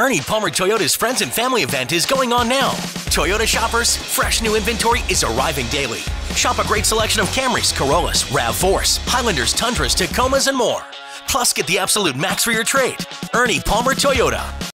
Ernie Palmer Toyota's Friends and Family event is going on now. Toyota shoppers, fresh new inventory is arriving daily. Shop a great selection of Camrys, Corollas, RAV4s, Highlanders, Tundras, Tacomas, and more. Plus, get the absolute max for your trade. Ernie Palmer Toyota.